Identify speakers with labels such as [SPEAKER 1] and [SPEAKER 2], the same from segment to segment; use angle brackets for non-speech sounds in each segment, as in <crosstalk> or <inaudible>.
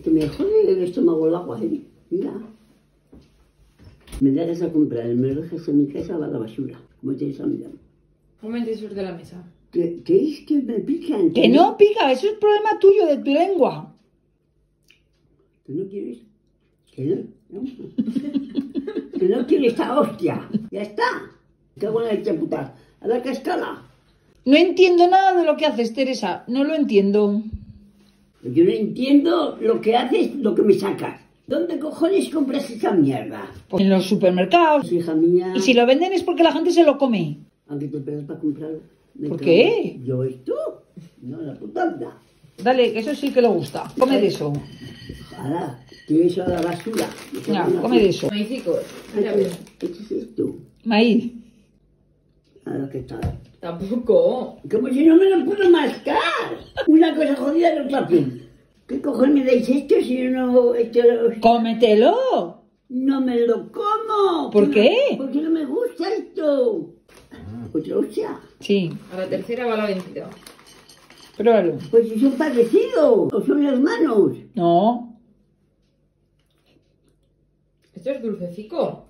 [SPEAKER 1] Que me jode el estómago el agua, ¿eh? Mira. Me dejas a comprar, me lo dejas en mi casa va a la basura. Como tienes a mirar.
[SPEAKER 2] Un momento sur de la mesa.
[SPEAKER 1] ¿Qué, qué es que me pican?
[SPEAKER 3] Que no pica, eso es problema tuyo, de tu lengua.
[SPEAKER 1] ¿Que no quieres? ¿Que no? ¿No? <laughs> que no quieres esta hostia. Ya está. Qué buena leche puta. A la cascada.
[SPEAKER 3] No entiendo nada de lo que haces, Teresa. No lo entiendo.
[SPEAKER 1] Yo no entiendo lo que haces, lo que me sacas. ¿Dónde cojones compras esa mierda?
[SPEAKER 3] Pues en los supermercados.
[SPEAKER 1] Pues, hija mía.
[SPEAKER 3] Y si lo venden es porque la gente se lo come.
[SPEAKER 1] Aunque te pegas para comprarlo. Me
[SPEAKER 3] ¿Por qué?
[SPEAKER 1] Yo esto. No, la puta.
[SPEAKER 3] Dale, que eso sí que le gusta. Come de eso.
[SPEAKER 1] Ojalá. Que eso a la basura. La
[SPEAKER 3] come de eso.
[SPEAKER 2] Ya
[SPEAKER 1] ¿qué-
[SPEAKER 2] ves.
[SPEAKER 1] ¿Qué es esto?
[SPEAKER 3] Maíz.
[SPEAKER 1] Ahora que está.
[SPEAKER 2] Tampoco.
[SPEAKER 1] Como si no me lo puedo mascar. ¿Qué cojones me dais esto si yo no... Esto,
[SPEAKER 3] ¡Cómetelo!
[SPEAKER 1] no me lo como?
[SPEAKER 3] ¿Por
[SPEAKER 1] no-
[SPEAKER 3] qué?
[SPEAKER 1] Porque no me gusta esto. Otra hostia.
[SPEAKER 3] Sí,
[SPEAKER 2] A la tercera va la vencida.
[SPEAKER 3] pruébalo.
[SPEAKER 1] Pues si son parecidos. O son hermanos.
[SPEAKER 3] No.
[SPEAKER 2] Esto es dulcecico.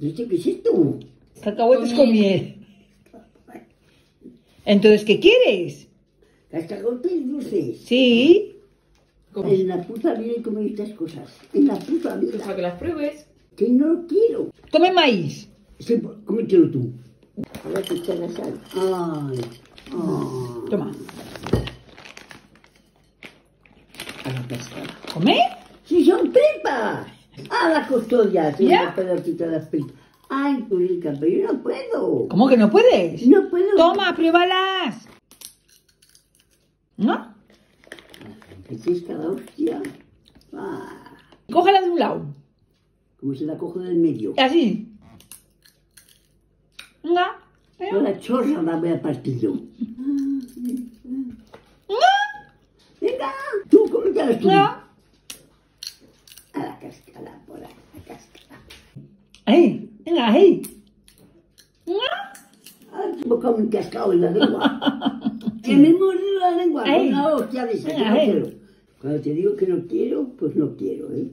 [SPEAKER 1] ¿Esto qué es esto?
[SPEAKER 3] Cacahuetes
[SPEAKER 2] Con
[SPEAKER 3] con miel. Entonces, ¿qué quieres?
[SPEAKER 1] Cascagotes dulces.
[SPEAKER 3] Sí.
[SPEAKER 2] ¿Cómo?
[SPEAKER 1] En la puta vida he comido estas cosas. En la puta
[SPEAKER 2] Pues
[SPEAKER 1] vida.
[SPEAKER 2] para que las pruebes.
[SPEAKER 1] Que no lo quiero.
[SPEAKER 3] Come maíz.
[SPEAKER 1] Sí, pues, cómetelo tú. Ahora que está la sal. Ay. Ay.
[SPEAKER 3] Toma.
[SPEAKER 1] A la cascada.
[SPEAKER 3] ¿Come?
[SPEAKER 1] ¡Si son pepas! ¡A la custodia!
[SPEAKER 3] ¿Ya?
[SPEAKER 1] una pedacita de las pepas. ¡Ay, Purica, pero yo no puedo!
[SPEAKER 3] ¿Cómo que no puedes?
[SPEAKER 1] ¡No puedo!
[SPEAKER 3] Toma, pruébalas. ¿No?
[SPEAKER 1] ¿Qué es esta la hostia? Ah,
[SPEAKER 3] Cógela de un lado.
[SPEAKER 1] como se la cojo del medio.
[SPEAKER 3] Así. Venga.
[SPEAKER 1] Yo la chorra la voy a partir yo. ¡Venga! ¡Tú, cómetelas tú!
[SPEAKER 3] No.
[SPEAKER 1] A la cascada, por ahí, a la cascada.
[SPEAKER 3] Ahí. Venga, ahí.
[SPEAKER 1] ¡Ay, qué boca me he cascado en la lengua! <laughs> ¡Que me mordido la lengua! ¡Una hostia esa!
[SPEAKER 3] Venga, ahí.
[SPEAKER 1] Cuando te digo que no quiero, pues no quiero, ¿eh?